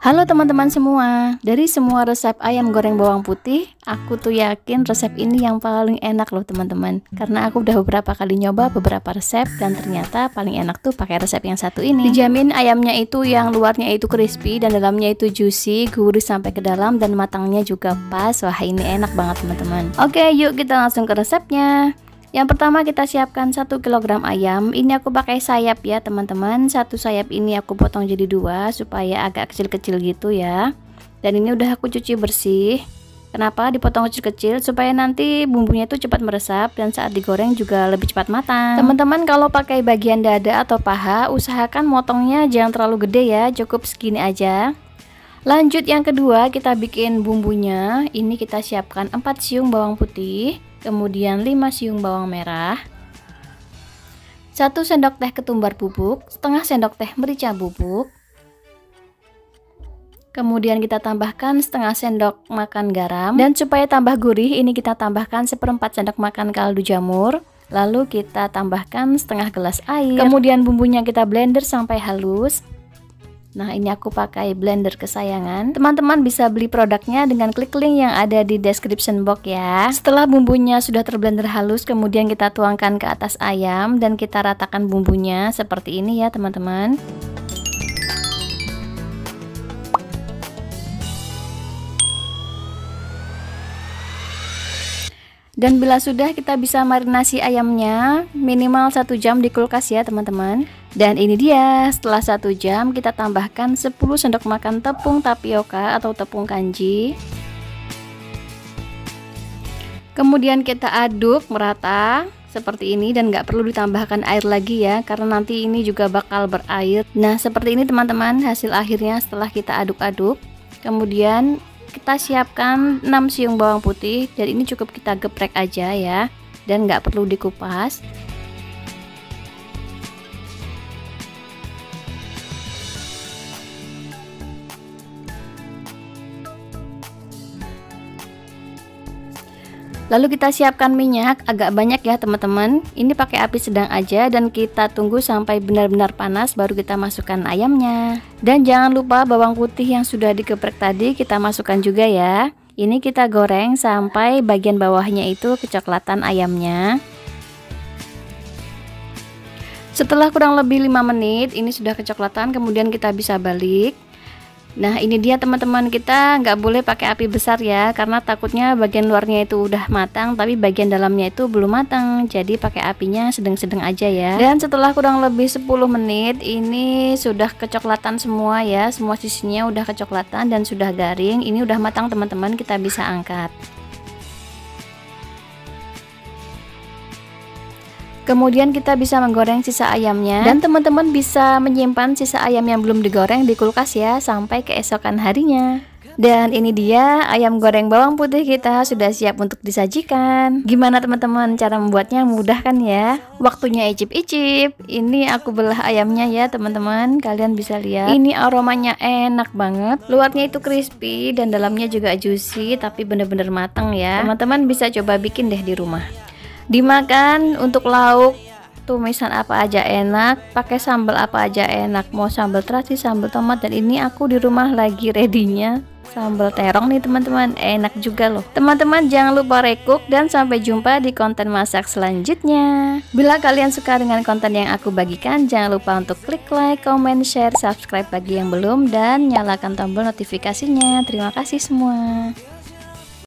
Halo teman-teman semua, dari semua resep ayam goreng bawang putih, aku tuh yakin resep ini yang paling enak loh teman-teman. Karena aku udah beberapa kali nyoba beberapa resep dan ternyata paling enak tuh pakai resep yang satu ini. Dijamin ayamnya itu yang luarnya itu crispy dan dalamnya itu juicy, gurih sampai ke dalam dan matangnya juga pas. Wah ini enak banget teman-teman. Oke yuk kita langsung ke resepnya. Yang pertama kita siapkan 1 kg ayam. Ini aku pakai sayap ya teman-teman. Satu sayap ini aku potong jadi dua supaya agak kecil-kecil gitu ya. Dan ini udah aku cuci bersih. Kenapa dipotong kecil-kecil? Supaya nanti bumbunya itu cepat meresap dan saat digoreng juga lebih cepat matang. Teman-teman kalau pakai bagian dada atau paha, usahakan motongnya jangan terlalu gede ya, cukup segini aja. Lanjut yang kedua, kita bikin bumbunya. Ini kita siapkan 4 siung bawang putih kemudian 5 siung bawang merah, 1 sendok teh ketumbar bubuk, setengah sendok teh merica bubuk, kemudian kita tambahkan setengah sendok makan garam, dan supaya tambah gurih ini kita tambahkan seperempat sendok makan kaldu jamur, lalu kita tambahkan setengah gelas air, kemudian bumbunya kita blender sampai halus, Nah ini aku pakai blender kesayangan. Teman-teman bisa beli produknya dengan klik link yang ada di description box ya. Setelah bumbunya sudah terblender halus Kemudian kita tuangkan ke atas ayam Dan kita ratakan bumbunya seperti ini ya teman-teman Dan bila sudah kita bisa marinasi ayamnya minimal satu jam di kulkas ya teman-teman. Dan ini dia, setelah satu jam kita tambahkan 10 sendok makan tepung tapioka atau tepung kanji. Kemudian kita aduk merata seperti ini dan nggak perlu ditambahkan air lagi ya karena nanti ini juga bakal berair. Nah seperti ini teman-teman hasil akhirnya setelah kita aduk-aduk. Kemudian kita siapkan 6 siung bawang putih. Dan ini cukup kita geprek aja ya. Dan nggak perlu dikupas Lalu kita siapkan minyak agak banyak ya teman-teman. Ini pakai api sedang aja dan kita tunggu sampai benar-benar panas baru kita masukkan ayamnya. Dan jangan lupa bawang putih yang sudah dikeprek tadi kita masukkan juga ya. Ini kita goreng sampai bagian bawahnya itu kecoklatan ayamnya. Setelah kurang lebih 5 menit ini sudah kecoklatan kemudian kita bisa balik Nah ini dia teman-teman kita nggak boleh pakai api besar ya karena takutnya bagian luarnya itu udah matang tapi bagian dalamnya itu belum matang. Jadi pakai apinya sedang-sedang aja ya. Dan setelah kurang lebih 10 menit ini sudah kecoklatan semua ya. Semua sisinya udah kecoklatan dan sudah garing. Ini udah matang teman-teman kita bisa angkat Kemudian kita bisa menggoreng sisa ayamnya dan teman-teman bisa menyimpan sisa ayam yang belum digoreng di kulkas ya sampai keesokan harinya. Dan ini dia ayam goreng bawang putih kita sudah siap untuk disajikan. Gimana teman-teman cara membuatnya mudah kan ya? Waktunya icip-icip. Ini aku belah ayamnya ya teman-teman. Kalian bisa lihat. Ini aromanya enak banget. Luarnya itu crispy dan dalamnya juga juicy tapi bener-bener matang ya. Teman-teman bisa coba bikin deh di rumah dimakan untuk lauk tumisan apa aja enak pakai sambal apa aja enak. Mau sambal terasi sambal tomat dan ini aku di rumah lagi readynya. Sambal terong nih teman-teman. Enak juga loh. Teman-teman jangan lupa rekuk dan sampai jumpa di konten masak selanjutnya. Bila kalian suka dengan konten yang aku bagikan jangan lupa untuk klik like comment share subscribe bagi yang belum dan nyalakan tombol notifikasinya. Terima kasih semua